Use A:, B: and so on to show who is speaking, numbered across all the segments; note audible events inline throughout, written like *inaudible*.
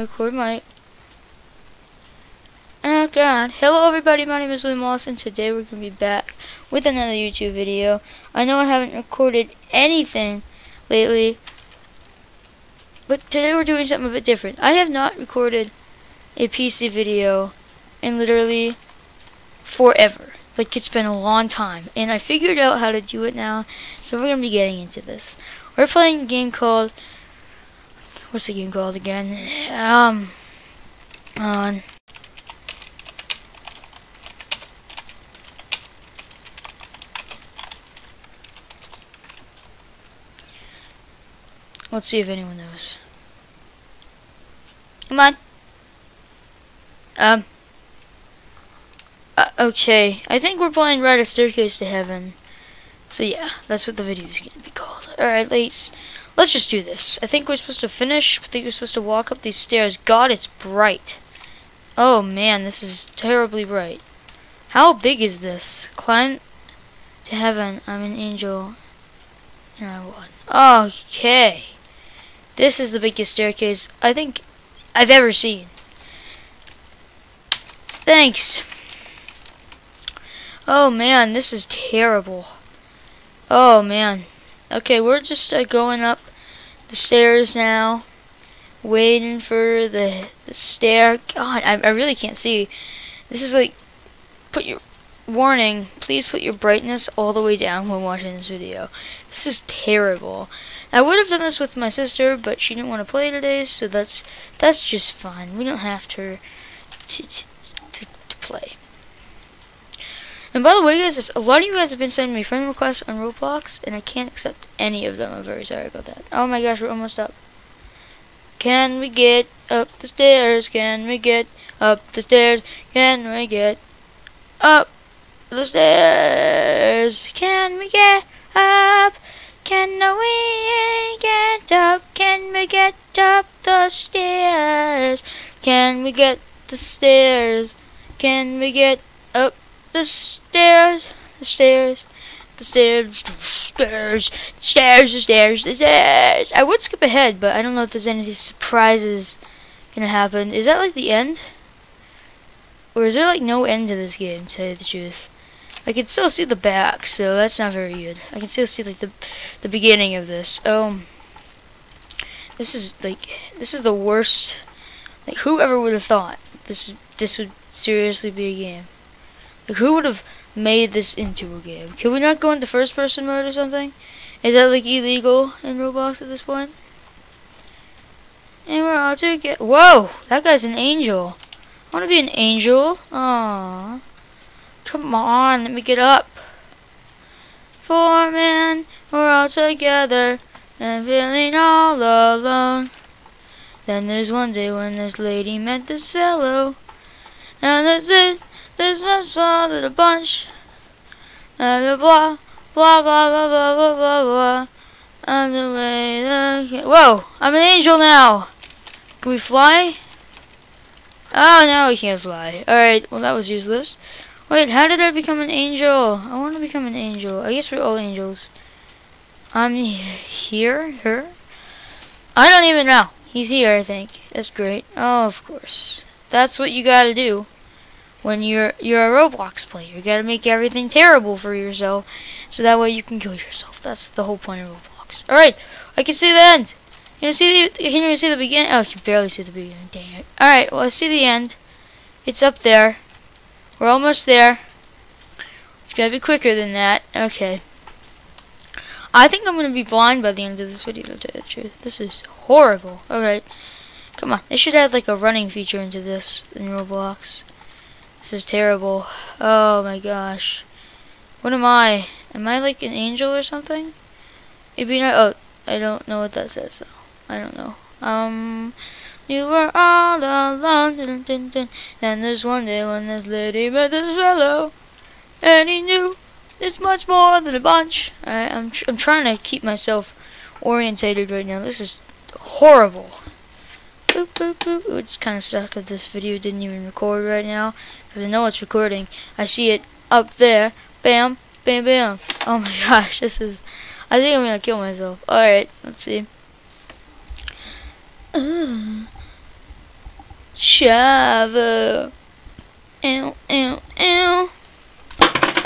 A: record my Oh god. Hello everybody, my name is William Moss and today we're going to be back with another YouTube video. I know I haven't recorded anything lately, but today we're doing something a bit different. I have not recorded a PC video in literally forever. Like it's been a long time. And I figured out how to do it now, so we're going to be getting into this. We're playing a game called what's the game called again? Um, on. Let's see if anyone knows. Come on. Um. Uh, okay, I think we're playing Ride a Staircase to Heaven. So yeah, that's what the video is going to be called. Alright, let's, let's just do this. I think we're supposed to finish. I think we're supposed to walk up these stairs. God, it's bright. Oh man, this is terribly bright. How big is this? Climb to heaven. I'm an angel. And I won. Okay. This is the biggest staircase I think I've ever seen. Thanks. Oh man, this is terrible. Oh man. Okay, we're just uh, going up the stairs now. Waiting for the, the stair. God, I, I really can't see. This is like, put your, warning, please put your brightness all the way down when watching this video. This is terrible. I would have done this with my sister, but she didn't want to play today, so that's that's just fine. We don't have to to, to, to, to play. And by the way, guys, if a lot of you guys have been sending me friend requests on Roblox, and I can't accept any of them. I'm very sorry about that. Oh my gosh, we're almost up. Can we get up the stairs? Can we get up the stairs? Can we get up the stairs? Can we get up? Can we get up? Can we get up the stairs? Can we get the stairs? Can we get up the stairs? The stairs. The stairs, the stairs, the stairs, the stairs, the stairs. I would skip ahead, but I don't know if there's any surprises gonna happen. Is that like the end? Or is there like no end to this game, to tell you the truth? I can still see the back, so that's not very good. I can still see like the the beginning of this. Um, this is like this is the worst. Like whoever would have thought this this would seriously be a game? Like who would have made this into a game? Can we not go into first person mode or something? Is that like illegal in Roblox at this point? And we're all to get. Whoa, that guy's an angel. I want to be an angel. Aww. Come on, let me get up. Four men, we're all together and feeling all alone. Then there's one day when this lady met this fellow. And that's it, this was all the bunch. And blah, blah, blah, blah, blah, blah, blah, blah. And the way the... Whoa, I'm an angel now. Can we fly? Oh, no, we can't fly. Alright, well that was useless. Wait, how did I become an angel? I want to become an angel. I guess we're all angels. I'm here? Her? I don't even know. He's here, I think. That's great. Oh, of course. That's what you gotta do when you're you're a Roblox player. You gotta make everything terrible for yourself, so that way you can kill yourself. That's the whole point of Roblox. All right, I can see the end. You see the? Can you see the beginning? Oh, you can barely see the beginning. Dang it! All right, well I see the end. It's up there. We're almost there. It's gotta be quicker than that. Okay. I think I'm gonna be blind by the end of this video, to tell the truth. This is horrible. Alright. Come on. They should add like a running feature into this in Roblox. This is terrible. Oh my gosh. What am I? Am I like an angel or something? Maybe not. Oh, I don't know what that says though. I don't know. Um, you were all alone. Dun, dun, dun. Then there's one day when this lady met this fellow, and he knew it's much more than a bunch. Right, I'm tr I'm trying to keep myself orientated right now. This is horrible. Boop, boop, boop. It's kind of stuck that this video didn't even record right now because I know it's recording. I see it up there. Bam, bam, bam. Oh my *laughs* gosh, this is. I think I'm gonna kill myself. All right, let's see. Uh. shovel. Ew, ew, ew.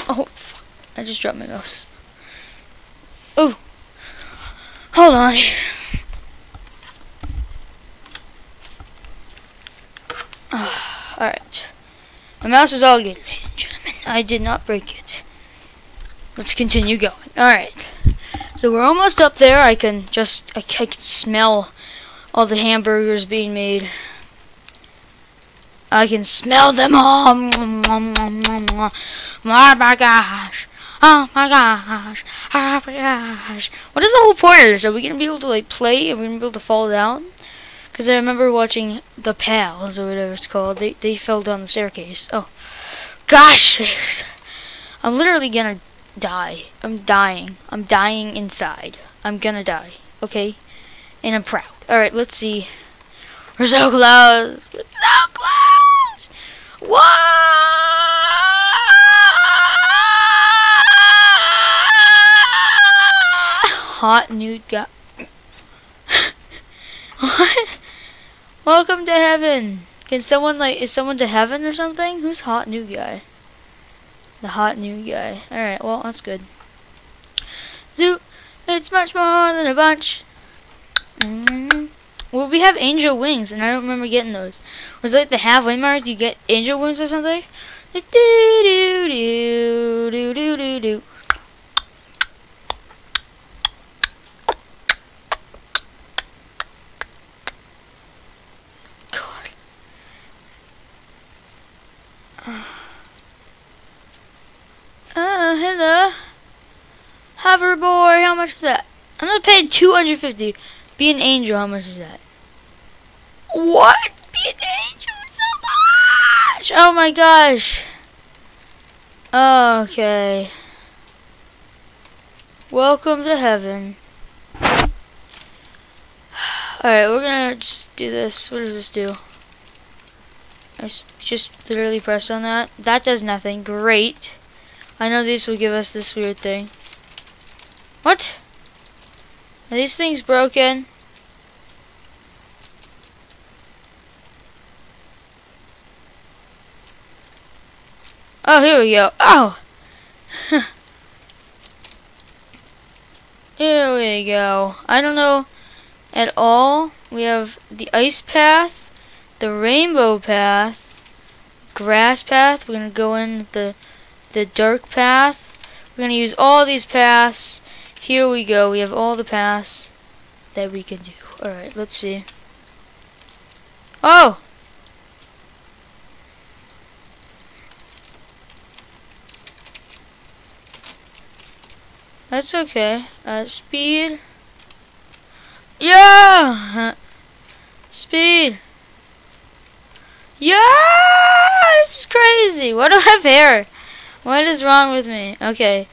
A: Oh, fuck. I just dropped my mouse. Oh. Hold on. *sighs* Alright. My mouse is all good, ladies and gentlemen. I did not break it. Let's continue going. Alright. So we're almost up there. I can just, I, I can smell all the hamburgers being made. I can smell them all. Oh my gosh. Oh my gosh. Oh my gosh. What is the whole point of this? Are we going to be able to like play? Are we going to be able to fall down? Because I remember watching The Pals or whatever it's called. They, they fell down the staircase. Oh. Gosh. I'm literally to die. I'm dying. I'm dying inside. I'm to die. Okay? And I'm proud. Alright, let's see. We're so close. We're so close. What? *laughs* Hot nude guy. *laughs* what? Welcome to heaven. Can someone like is someone to heaven or something? Who's hot new guy? The hot new guy. Alright, well that's good. Zoo it's much more than a bunch. Mm -hmm. Well, we have angel wings, and I don't remember getting those. Was it like the halfway mark? You get angel wings or something? Do do do do do do do. God. Uh, hello. Hoverboard, how much is that? I'm gonna pay 250. Be an angel, how much is that? What? Be an angel so much! Oh my gosh. Okay. Welcome to heaven. Alright, we're gonna just do this. What does this do? I just literally press on that. That does nothing. Great. I know these will give us this weird thing. What? Are these things broken? Oh, here we go. Oh! *laughs* here we go. I don't know at all. We have the ice path, the rainbow path, grass path. We're going to go in the, the dark path. We're going to use all these paths. Here we go. We have all the paths that we can do. Alright, let's see. Oh! That's okay. Uh, speed. Yeah! *laughs* Speed. Yeah! This is crazy. Why do I have hair? What is wrong with me? Okay.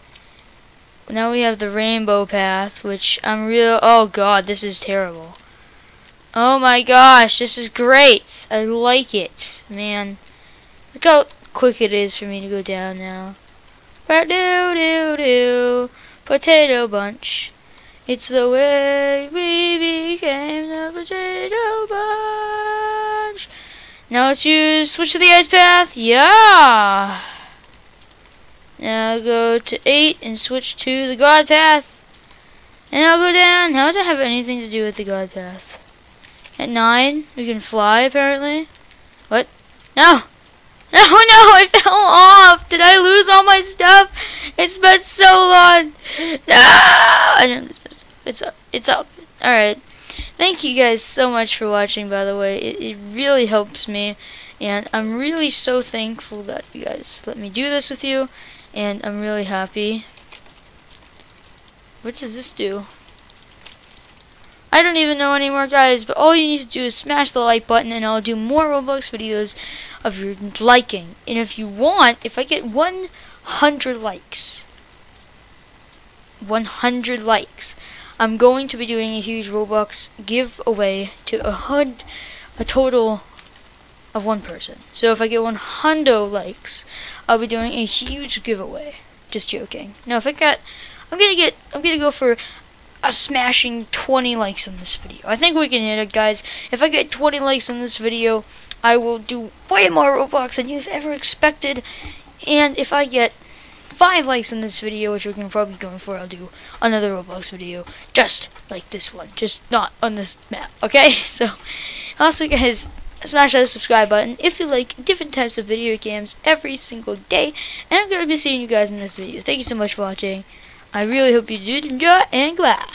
A: Now we have the rainbow path, which I'm real... Oh god, this is terrible. Oh my gosh, this is great. I like it, man. Look how quick it is for me to go down now. Do do do potato bunch. It's the way we became the potato bunch. Now let's use switch to the ice path. Yeah. Now go to 8 and switch to the God path. And I'll go down. How does that have anything to do with the God path? At 9, we can fly apparently. What? No! No, *laughs* no, I fell off. Did I lose all my stuff? It's been so long. No, I didn't lose my stuff. It's it's all all right. Thank you guys so much for watching. By the way, it, it really helps me, and I'm really so thankful that you guys let me do this with you, and I'm really happy. What does this do? I don't even know anymore, guys, but all you need to do is smash the like button, and I'll do more Roblox videos of your liking. And if you want, if I get 100 likes, 100 likes, I'm going to be doing a huge Roblox giveaway to a hundred, a total of one person. So if I get 100 likes, I'll be doing a huge giveaway. Just joking. No, if I got, I'm gonna get, I'm gonna go for a smashing 20 likes on this video. I think we can hit it, guys. If I get 20 likes on this video, I will do way more Roblox than you've ever expected. And if I get five likes on this video, which we're gonna probably going for, I'll do another Roblox video just like this one, just not on this map. Okay? *laughs* So, also, guys, smash that subscribe button if you like different types of video games every single day. And I'm gonna be seeing you guys in this video. Thank you so much for watching. I really hope you did enjoy, and goodbye.